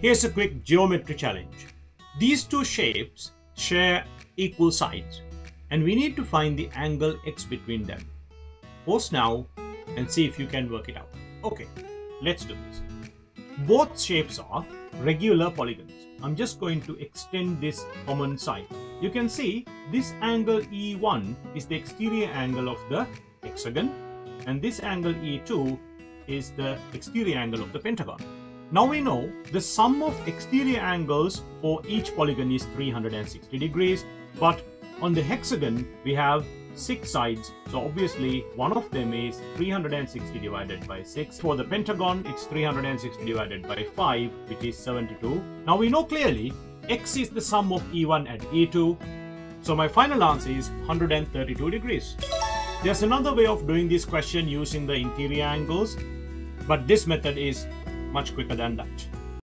Here's a quick geometry challenge. These two shapes share equal sides and we need to find the angle x between them. Pause now and see if you can work it out. Okay, let's do this. Both shapes are regular polygons. I'm just going to extend this common side. You can see this angle E1 is the exterior angle of the hexagon and this angle E2 is the exterior angle of the pentagon. Now we know the sum of exterior angles for each polygon is 360 degrees, but on the hexagon we have six sides, so obviously one of them is 360 divided by 6. For the pentagon, it's 360 divided by 5, which is 72. Now we know clearly x is the sum of E1 and E2, so my final answer is 132 degrees. There's another way of doing this question using the interior angles, but this method is much quicker than that.